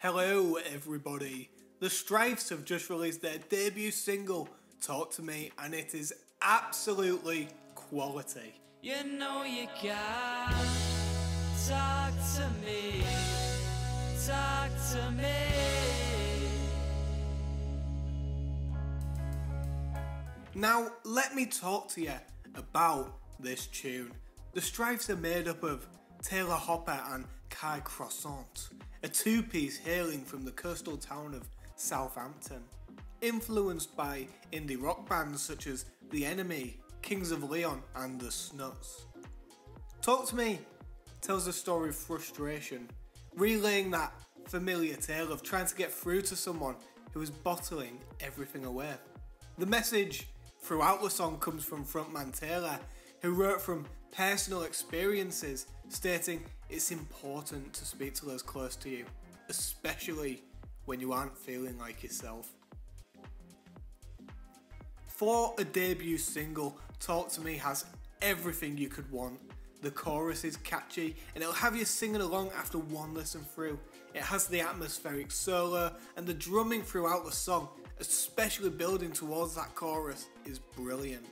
Hello, everybody. The Strifes have just released their debut single, Talk to Me, and it is absolutely quality. You know you got talk to me, talk to me. Now, let me talk to you about this tune. The Strifes are made up of Taylor Hopper and Kai Croissant, a two piece hailing from the coastal town of Southampton. Influenced by indie rock bands such as The Enemy, Kings of Leon, and The Snuts. Talk to Me tells a story of frustration, relaying that familiar tale of trying to get through to someone who is bottling everything away. The message throughout the song comes from frontman Taylor, who wrote from personal experiences, stating it's important to speak to those close to you, especially when you aren't feeling like yourself. For a debut single, Talk to Me has everything you could want. The chorus is catchy and it'll have you singing along after one listen through. It has the atmospheric solo and the drumming throughout the song, especially building towards that chorus, is brilliant.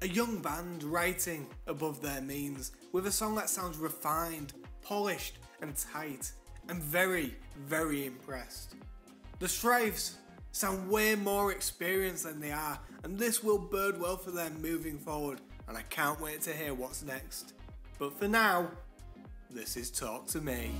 A young band writing above their means with a song that sounds refined, polished, and tight. I'm very, very impressed. The Strifes sound way more experienced than they are, and this will bode well for them moving forward, and I can't wait to hear what's next. But for now, this is Talk to Me.